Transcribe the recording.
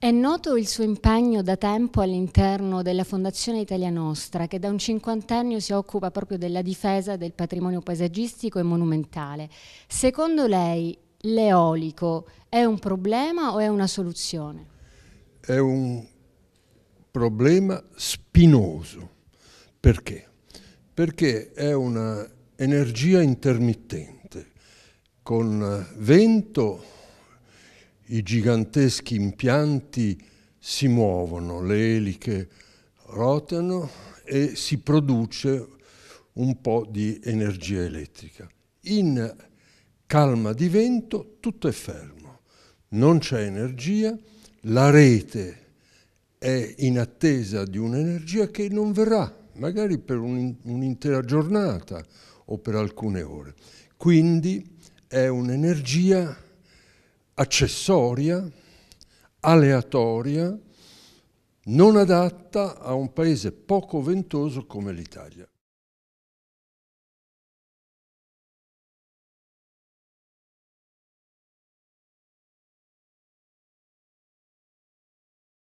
È noto il suo impegno da tempo all'interno della Fondazione Italia Nostra, che da un cinquantennio si occupa proprio della difesa del patrimonio paesaggistico e monumentale. Secondo lei l'eolico è un problema o è una soluzione? È un problema spinoso. Perché? Perché è un'energia intermittente con vento i giganteschi impianti si muovono, le eliche rotano e si produce un po' di energia elettrica. In calma di vento tutto è fermo, non c'è energia, la rete è in attesa di un'energia che non verrà, magari per un, un'intera giornata o per alcune ore. Quindi è un'energia accessoria, aleatoria, non adatta a un paese poco ventoso come l'Italia.